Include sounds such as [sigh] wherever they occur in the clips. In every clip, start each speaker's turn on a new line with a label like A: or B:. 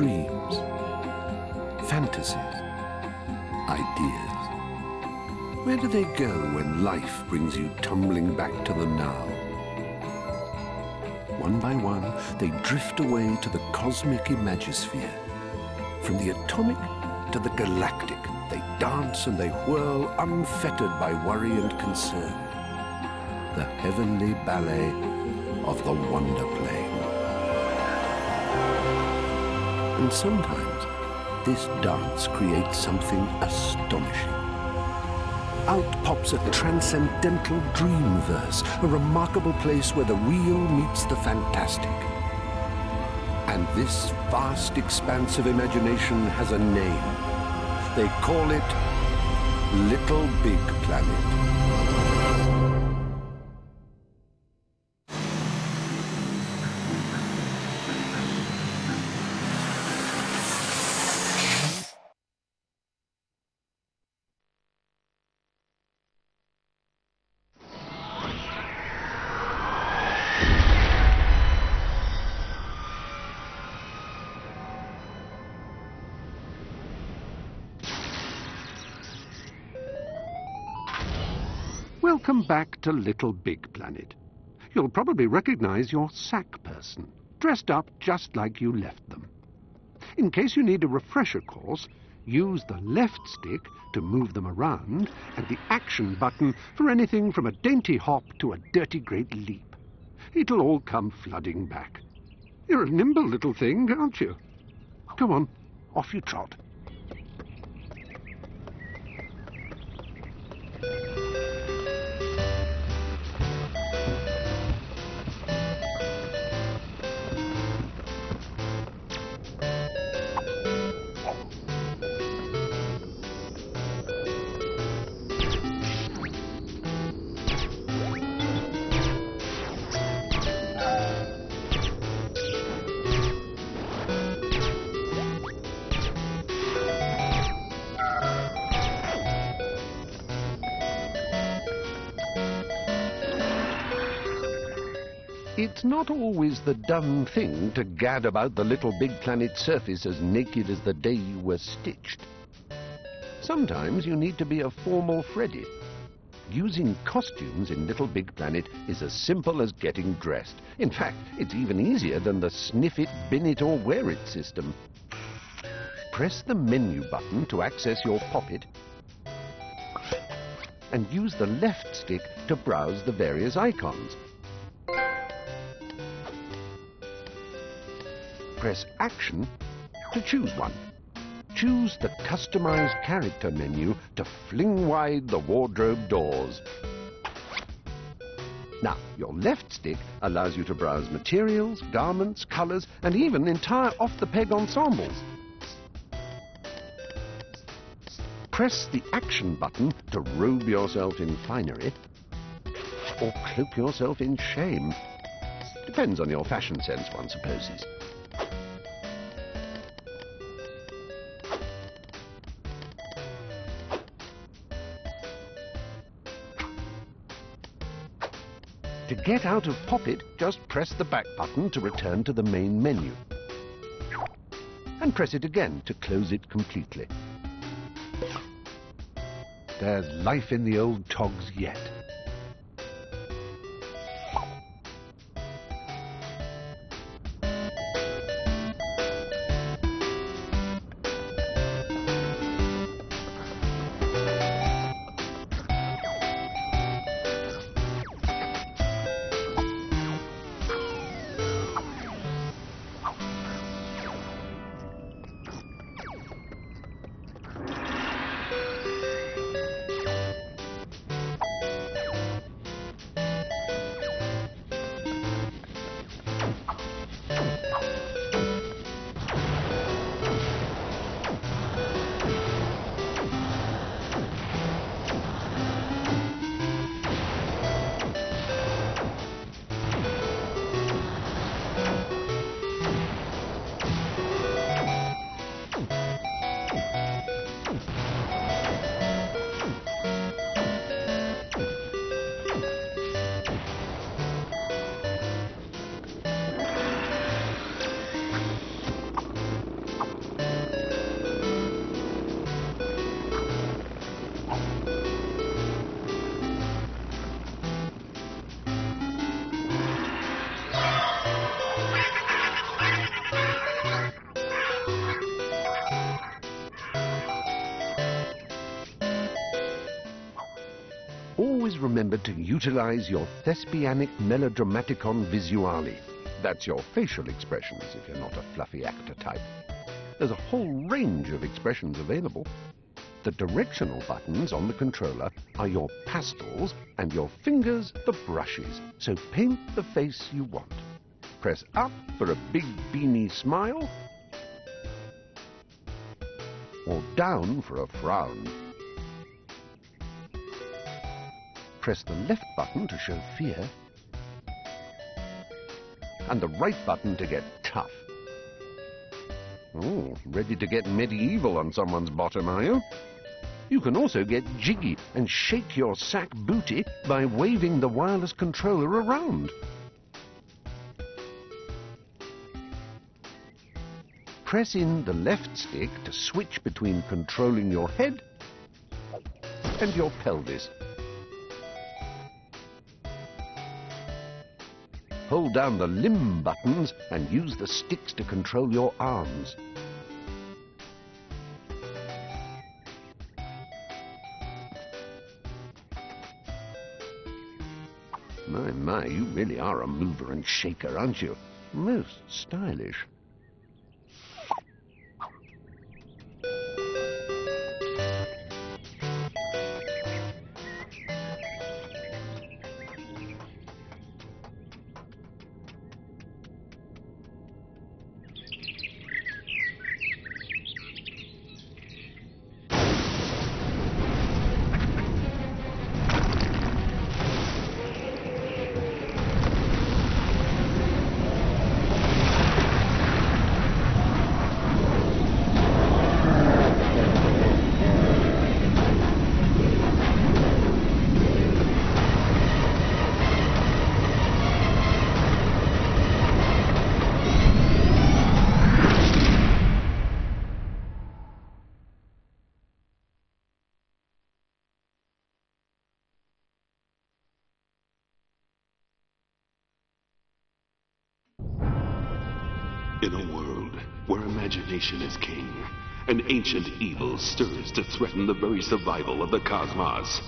A: dreams, fantasies, ideas. Where do they go when life brings you tumbling back to the now? One by one, they drift away to the cosmic imagisphere. From the atomic to the galactic, they dance and they whirl unfettered by worry and concern. The heavenly ballet of the wonder plane. And sometimes this dance creates something astonishing. Out pops a transcendental dreamverse, a remarkable place where the real meets the fantastic. And this vast expanse of imagination has a name. They call it Little Big Planet. Welcome back to Little Big Planet. You'll probably recognize your sack person, dressed up just like you left them. In case you need a refresher course, use the left stick to move them around and the action button for anything from a dainty hop to a dirty great leap. It'll all come flooding back. You're a nimble little thing, aren't you? Come on, off you trot. It's not always the done thing to gad about the little big planet surface as naked as the day you were stitched. Sometimes you need to be a formal Freddy. Using costumes in Little Big Planet is as simple as getting dressed. In fact, it's even easier than the sniff it, bin it or wear it system. Press the menu button to access your poppet and use the left stick to browse the various icons. Press Action to choose one. Choose the Customize Character menu to fling wide the wardrobe doors. Now, your left stick allows you to browse materials, garments, colors, and even entire off-the-peg ensembles. Press the Action button to robe yourself in finery, or cloak yourself in shame. Depends on your fashion sense, one supposes. To get out of Poppet, just press the back button to return to the main menu. And press it again to close it completely. There's life in the old togs yet. Remember to utilize your thespianic melodramaticon visuale. That's your facial expressions if you're not a fluffy actor type. There's a whole range of expressions available. The directional buttons on the controller are your pastels and your fingers the brushes, so paint the face you want. Press up for a big beanie smile, or down for a frown. Press the left button to show fear, and the right button to get tough. Oh, ready to get medieval on someone's bottom, are you? You can also get jiggy and shake your sack booty by waving the wireless controller around. Press in the left stick to switch between controlling your head and your pelvis. Hold down the limb buttons and use the sticks to control your arms. My, my, you really are a mover and shaker, aren't you? Most stylish.
B: Imagination is king, an ancient evil stirs to threaten the very survival of the cosmos.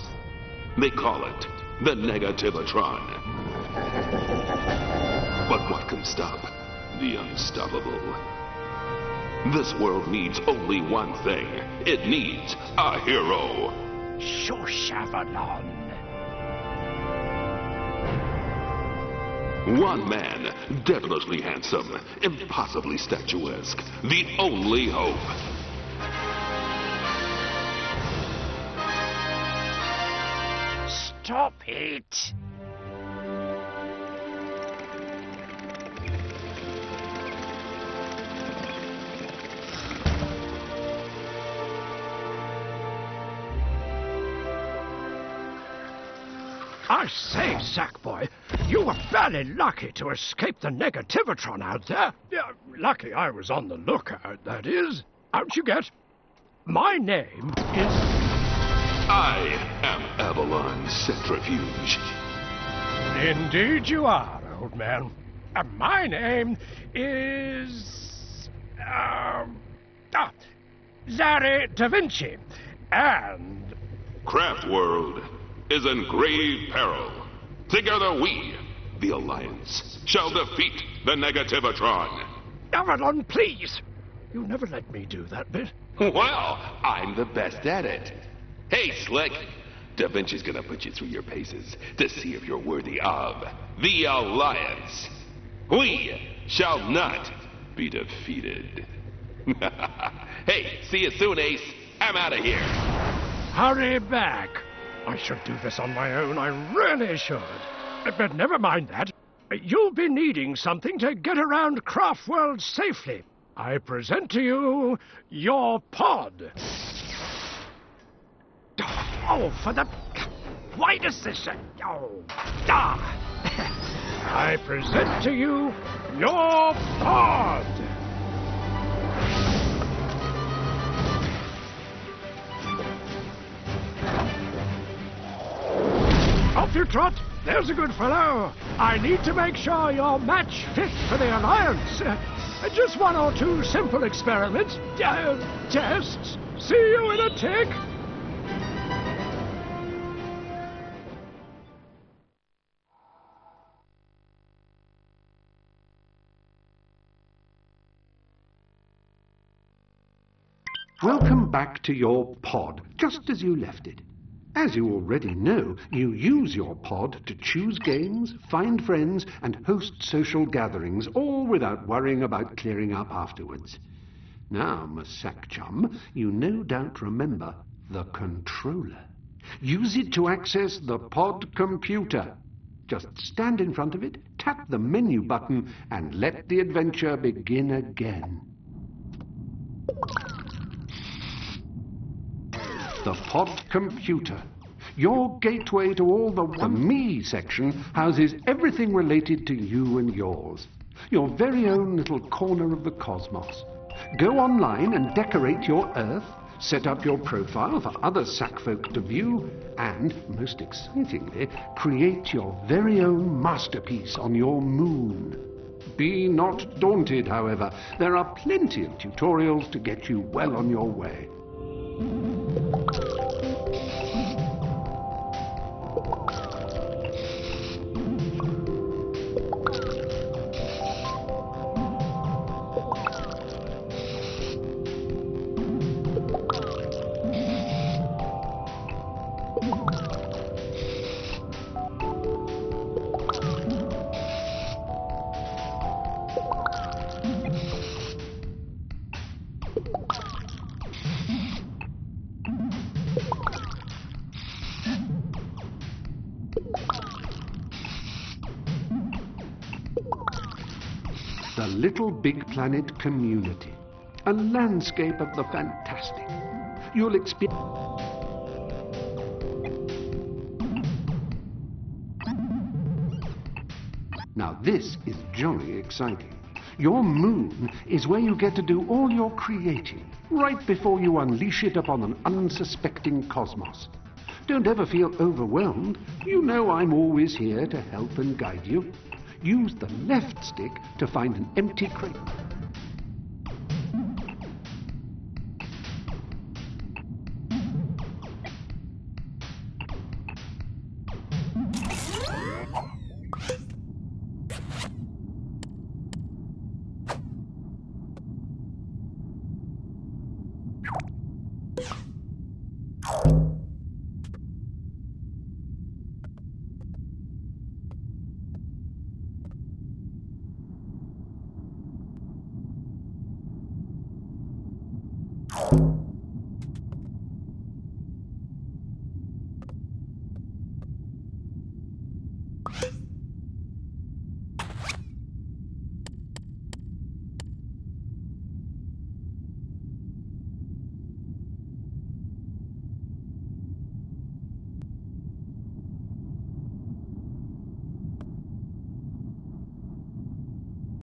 B: They call it the Negativatron. But what can stop the unstoppable? This world needs only one thing. It needs a hero.
C: Shoshavalon.
B: One man, devilishly handsome, impossibly statuesque, the only hope.
C: Stop it! I say, Sackboy, you were fairly lucky to escape the Negativatron out there. Yeah, lucky I was on the lookout, that is. Out you get. My name is...
B: I am Avalon Centrifuge.
C: Indeed you are, old man. Uh, my name is... Um... Ah, Larry Da Vinci. And...
B: Craft World is in grave peril. Together we, the Alliance, shall defeat the Negativatron.
C: Avalon, please! You never let me do that bit.
B: Well, I'm the best at it. Hey, Slick! Da Vinci's gonna put you through your paces to see if you're worthy of the Alliance. We shall not be defeated. [laughs] hey, see you soon, Ace. I'm out of here.
C: Hurry back. I should do this on my own, I really should. Uh, But never mind that. Uh, You'll be needing something to get around Craftworld safely. I present to you your pod. Oh, for the... Why does this... uh, Oh, ah. [laughs] I present to you your pod. you trot. There's a good fellow. I need to make sure you're match fit for the Alliance. Uh, just one or two simple experiments. Uh, tests. See you in a tick.
A: Welcome back to your pod, just as you left it. As you already know, you use your pod to choose games, find friends, and host social gatherings, all without worrying about clearing up afterwards. Now, Miss Sack Chum, you no doubt remember the controller. Use it to access the pod computer. Just stand in front of it, tap the menu button, and let the adventure begin again. The pod computer. Your gateway to all the, the me section houses everything related to you and yours. Your very own little corner of the cosmos. Go online and decorate your Earth, set up your profile for other sack folk to view, and, most excitingly, create your very own masterpiece on your moon. Be not daunted, however. There are plenty of tutorials to get you well on your way. Little Big Planet Community. A landscape of the fantastic. You'll experience... Now this is jolly exciting. Your moon is where you get to do all your creating, right before you unleash it upon an unsuspecting cosmos. Don't ever feel overwhelmed. You know I'm always here to help and guide you. Use the left stick to find an empty crate.
D: You